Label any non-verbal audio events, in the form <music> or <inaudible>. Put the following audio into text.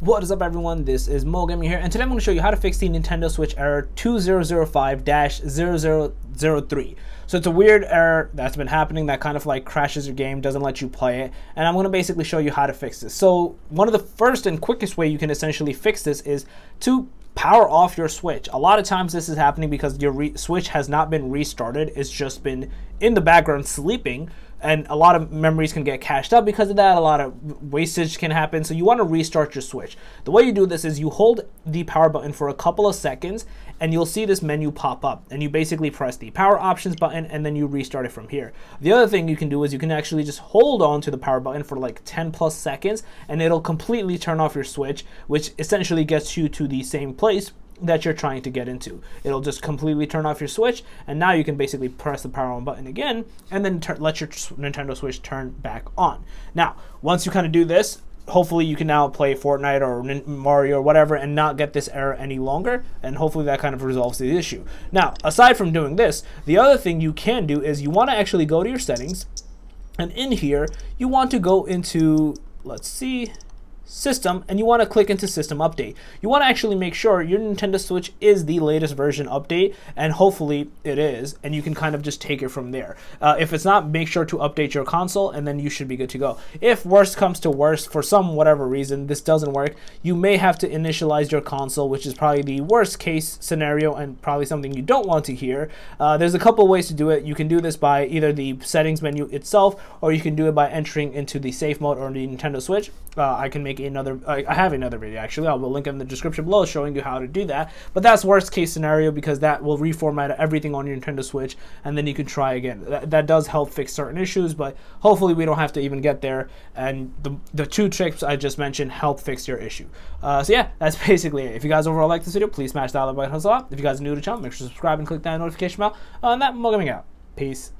What is up everyone, this is Moe Gaming here, and today I'm going to show you how to fix the Nintendo Switch error 2005-0003. So it's a weird error that's been happening that kind of like crashes your game, doesn't let you play it, and I'm going to basically show you how to fix this. So one of the first and quickest way you can essentially fix this is to power off your Switch. A lot of times this is happening because your Switch has not been restarted, it's just been in the background sleeping, and a lot of memories can get cached up because of that. A lot of wastage can happen. So you want to restart your switch. The way you do this is you hold the power button for a couple of seconds and you'll see this menu pop up and you basically press the power options button and then you restart it from here. The other thing you can do is you can actually just hold on to the power button for like 10 plus seconds and it'll completely turn off your switch, which essentially gets you to the same place that you're trying to get into. It'll just completely turn off your Switch, and now you can basically press the power on button again, and then let your Nintendo Switch turn back on. Now, once you kind of do this, hopefully you can now play Fortnite or Mario or whatever and not get this error any longer, and hopefully that kind of resolves the issue. Now, aside from doing this, the other thing you can do is you want to actually go to your settings, and in here, you want to go into, let's see, system and you want to click into system update. You want to actually make sure your Nintendo Switch is the latest version update and hopefully it is and you can kind of just take it from there. Uh, if it's not, make sure to update your console and then you should be good to go. If worst comes to worst, for some whatever reason this doesn't work, you may have to initialize your console which is probably the worst case scenario and probably something you don't want to hear. Uh, there's a couple ways to do it. You can do this by either the settings menu itself or you can do it by entering into the safe mode or the Nintendo Switch. Uh, I can make another, I have another video actually, I'll link in the description below showing you how to do that. But that's worst case scenario because that will reformat everything on your Nintendo Switch and then you can try again. That, that does help fix certain issues, but hopefully we don't have to even get there. And the, the two tricks I just mentioned help fix your issue. Uh, so yeah, that's <laughs> basically it. If you guys overall like this video, please smash that like button, a lot. If you guys are new to the channel, make sure to subscribe and click that notification bell. Uh, and that, I'm out. Peace.